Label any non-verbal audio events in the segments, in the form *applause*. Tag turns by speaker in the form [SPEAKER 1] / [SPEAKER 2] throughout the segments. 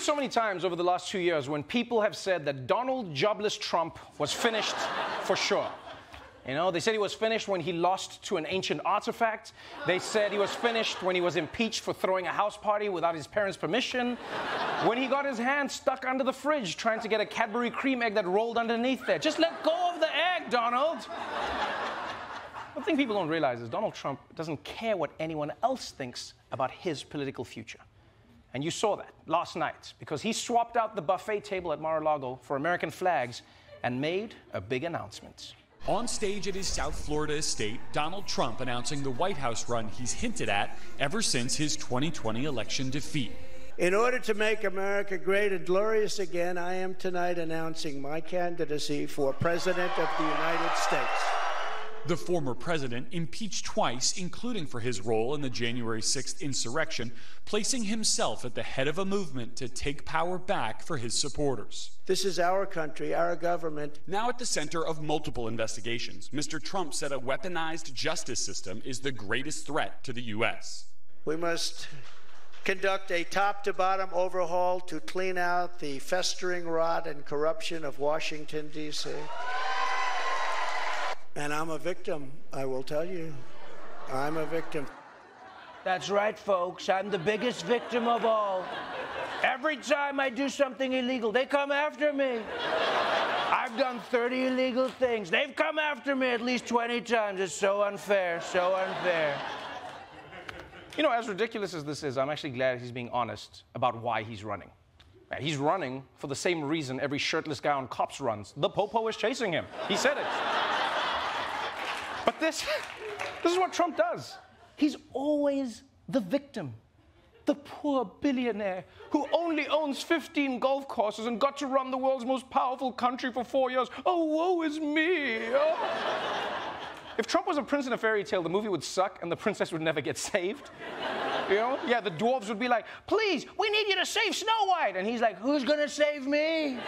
[SPEAKER 1] so many times over the last two years when people have said that Donald Jobless Trump was finished for sure. You know, they said he was finished when he lost to an ancient artifact. They said he was finished when he was impeached for throwing a house party without his parents' permission. when he got his hand stuck under the fridge trying to get a Cadbury cream egg that rolled underneath there. Just let go of the egg, Donald. the thing people don't realize is Donald Trump doesn't care what anyone else thinks about his political future. And you saw that last night because he swapped out the buffet table at Mar a Lago for American flags and made a big announcement.
[SPEAKER 2] On stage at his South Florida estate, Donald Trump announcing the White House run he's hinted at ever since his 2020 election defeat.
[SPEAKER 3] In order to make America great and glorious again, I am tonight announcing my candidacy for President of the United States.
[SPEAKER 2] The former president impeached twice, including for his role in the January 6th insurrection, placing himself at the head of a movement to take power back for his supporters.
[SPEAKER 3] This is our country, our government.
[SPEAKER 2] Now at the center of multiple investigations, Mr. Trump said a weaponized justice system is the greatest threat to the U.S.
[SPEAKER 3] We must conduct a top to bottom overhaul to clean out the festering rot and corruption of Washington, D.C. And I'm a victim, I will tell you. I'm a victim.
[SPEAKER 4] That's right, folks. I'm the biggest victim of all. Every time I do something illegal, they come after me. I've done 30 illegal things. They've come after me at least 20 times. It's so unfair, so unfair.
[SPEAKER 1] You know, as ridiculous as this is, I'm actually glad he's being honest about why he's running. He's running for the same reason every shirtless guy on cops runs. The popo is chasing him. He said it. But this, this is what Trump does. He's always the victim. The poor billionaire who only owns 15 golf courses and got to run the world's most powerful country for four years. Oh, woe is me. Oh. *laughs* If Trump was a prince in a fairy tale, the movie would suck and the princess would never get saved. You know? Yeah, the dwarves would be like, please, we need you to save Snow White. And he's like, who's gonna save me?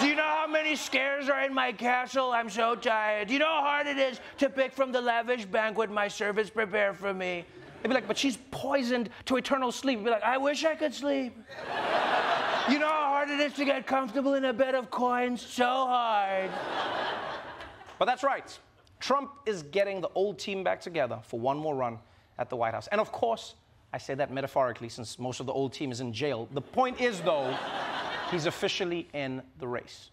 [SPEAKER 1] Do you know how many scares are in my castle? I'm so tired. Do you know how hard it is to pick from the lavish banquet my servants prepare for me? They'd be like, but she's poisoned to eternal sleep. He'd be like, I wish I could sleep. you know how hard it is to get comfortable in a bed of coins? So hard. But that's right. Trump is getting the old team back together for one more run at the White House. And of course, I say that metaphorically since most of the old team is in jail. The point is, though, *laughs* he's officially in the race.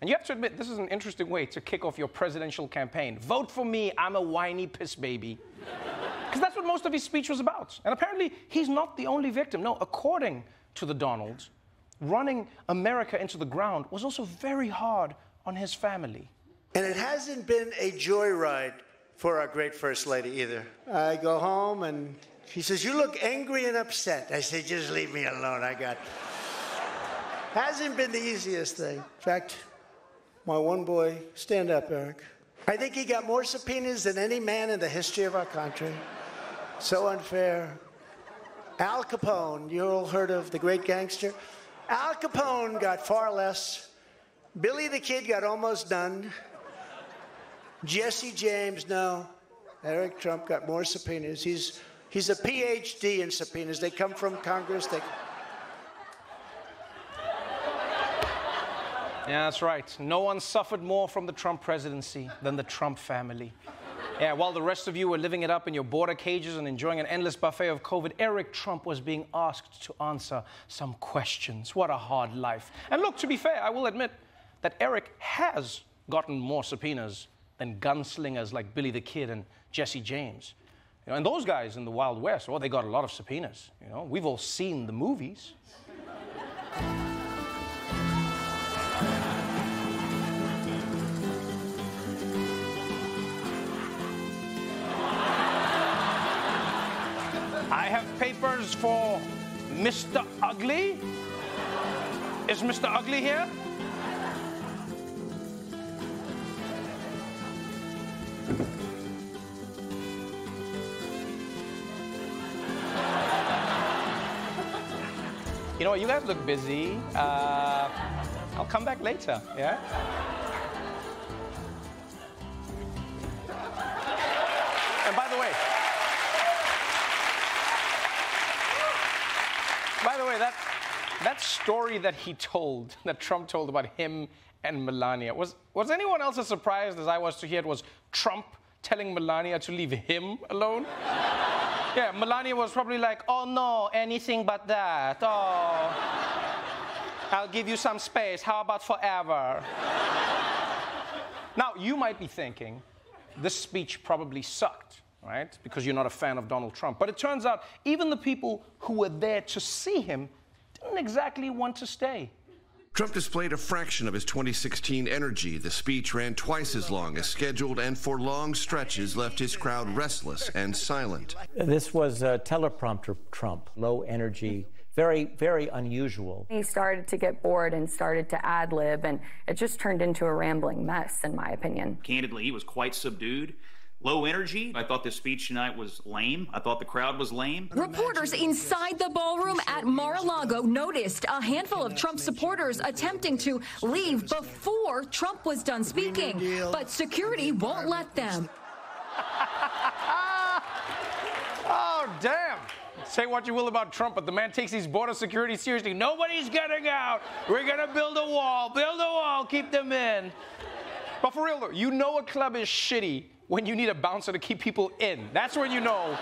[SPEAKER 1] And you have to admit, this is an interesting way to kick off your presidential campaign. Vote for me, I'm a whiny piss baby. *laughs* Because that's what most of his speech was about. And apparently, he's not the only victim. No, according to the Donalds, running America into the ground was also very hard on his family.
[SPEAKER 3] And it hasn't been a joyride for our great First Lady either. I go home and she says, You look angry and upset. I say, Just leave me alone. I got. *laughs* hasn't been the easiest thing. In fact, my one boy, stand up, Eric. I think he got more subpoenas than any man in the history of our country. So unfair. Al Capone, you all heard of the great gangster? Al Capone got far less. Billy the Kid got almost done. Jesse James, no. Eric Trump got more subpoenas. He's, he's a PhD in subpoenas. They come from Congress. They...
[SPEAKER 1] Yeah, that's right. No one suffered more from the Trump presidency than the Trump family. Yeah, while the rest of you were living it up in your border cages and enjoying an endless buffet of COVID, Eric Trump was being asked to answer some questions. What a hard life. And look, to be fair, I will admit that Eric has gotten more subpoenas than gunslingers like Billy the Kid and Jesse James. You know, and those guys in the Wild West, well, they got a lot of subpoenas. You know, we've all seen the movies. I have papers for Mr. Ugly. Is Mr. Ugly here? You know what? You guys look busy. Uh, I'll come back later. Yeah. And by the way, by the way, that story that he told, *laughs* that Trump told about him and Melania, was, was anyone else as surprised as I was to hear it was Trump telling Melania to leave him alone? Yeah, Melania was probably like, oh no, anything but that. Oh, I'll give you some space. How about forever? now, you might be thinking, this speech probably sucked, right? Because you're not a fan of Donald Trump. But it turns out even the people who were there to see him didn't exactly want to stay.
[SPEAKER 5] Trump displayed a fraction of his 2016 energy. The speech ran twice as long as scheduled and for long stretches left his crowd restless and silent.
[SPEAKER 6] This was a teleprompter Trump, low energy, very, very unusual.
[SPEAKER 7] He started to get bored and started to ad lib, and it just turned into a rambling mess, in my opinion.
[SPEAKER 8] Candidly, he was quite subdued low energy. I thought the speech tonight was lame. I thought the crowd was lame.
[SPEAKER 9] Reporters inside the ballroom at Mar-a-Lago noticed a handful of Trump supporters attempting to leave before Trump was done speaking, but security won't let them. *laughs*
[SPEAKER 1] oh, damn. Say what you will about Trump, but the man takes these border security seriously. Nobody's getting out. We're going to build a wall. Build a wall. Keep them in. But for real, though, you know a club is shitty when you need a bouncer to keep people in. That's when you know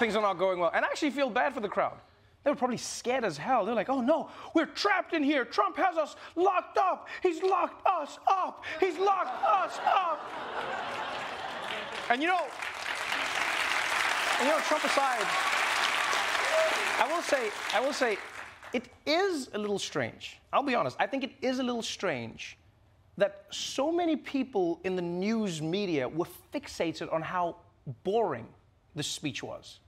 [SPEAKER 1] things are not going well. And I actually feel bad for the crowd. They were probably scared as hell. They're like, oh no, we're trapped in here. Trump has us locked up. He's locked us up. He's locked us up. And you know, and you know, Trump aside, I will say, I will say, it is a little strange. I'll be honest. I think it is a little strange that so many people in the news media were fixated on how boring the speech was.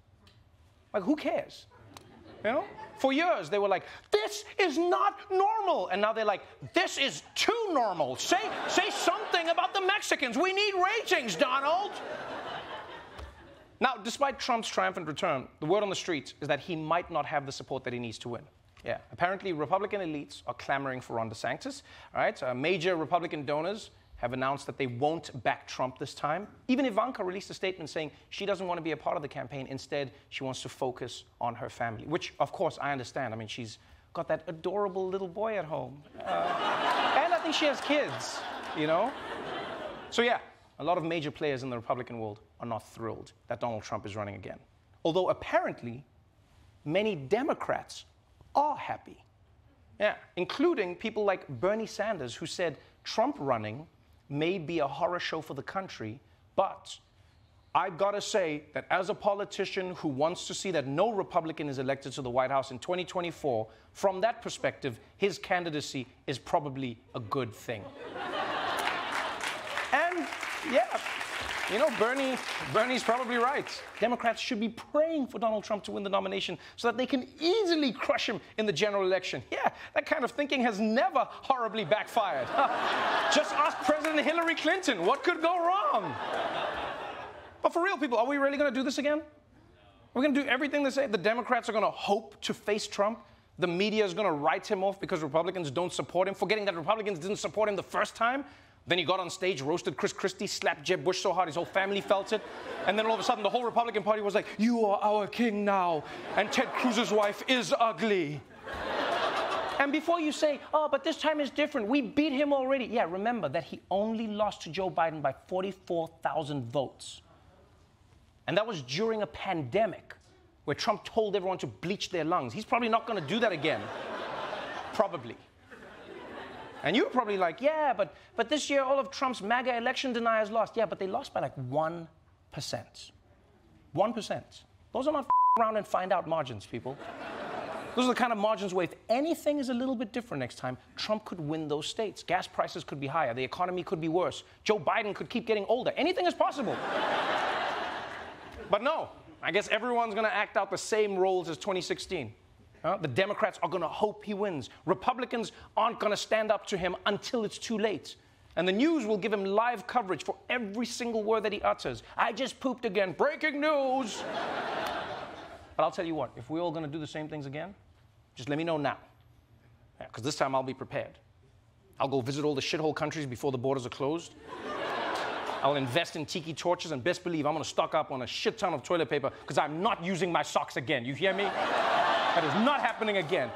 [SPEAKER 1] Like, who cares? You know? For years, they were like, this is not normal. And now they're like, this is too normal. Say, say something about the Mexicans. We need ratings, Donald. Now, despite Trump's triumphant return, the word on the streets is that he might not have the support that he needs to win. Yeah, apparently Republican elites are clamoring for Ron DeSantis. All right, uh, major Republican donors have announced that they won't back Trump this time. Even Ivanka released a statement saying she doesn't want to be a part of the campaign. Instead, she wants to focus on her family, which, of course, I understand. I mean, she's got that adorable little boy at home. Uh, and I think she has kids, you know? So, yeah, a lot of major players in the Republican world are not thrilled that Donald Trump is running again. Although apparently, many Democrats are happy. Yeah, including people like Bernie Sanders, who said Trump running may be a horror show for the country, but I've gotta say that as a politician who wants to see that no Republican is elected to the White House in 2024, from that perspective, his candidacy is probably a good thing. *laughs* and yeah, you know, Bernie, Bernie's probably right. Democrats should be praying for Donald Trump to win the nomination so that they can easily crush him in the general election. Yeah, that kind of thinking has never horribly backfired. *laughs* Just ask President Hillary Clinton. What could go wrong? But for real, people, are we really going to do this again? We're going to do everything they say. The Democrats are going to hope to face Trump. The media is going to write him off because Republicans don't support him, forgetting that Republicans didn't support him the first time. Then he got on stage, roasted Chris Christie, slapped Jeb Bush so hard his whole family felt it. And then all of a sudden, the whole Republican Party was like, You are our king now. And Ted Cruz's wife is ugly. and before you say, Oh, but this time is different, we beat him already. Yeah, remember that he only lost to Joe Biden by 44,000 votes. And that was during a pandemic where Trump told everyone to bleach their lungs. He's probably not going to do that again. probably. And you were probably like, yeah, but, but this year all of Trump's MAGA election deniers lost. Yeah, but they lost by like 1%. 1%. Those are not around and find out margins, people. Those are the kind of margins where if anything is a little bit different next time, Trump could win those states. Gas prices could be higher. The economy could be worse. Joe Biden could keep getting older. Anything is possible. but no, I guess everyone's going to act out the same roles as 2016. Uh, the Democrats are going to hope he wins. Republicans aren't going to stand up to him until it's too late. And the news will give him live coverage for every single word that he utters. I just pooped again. Breaking news. *laughs* but I'll tell you what, if we're all going to do the same things again, just let me know now. Because yeah, this time I'll be prepared. I'll go visit all the shithole countries before the borders are closed. *laughs* I'll invest in tiki torches, and best believe I'm going to stock up on a shit ton of toilet paper because I'm not using my socks again. You hear me? That is not happening again.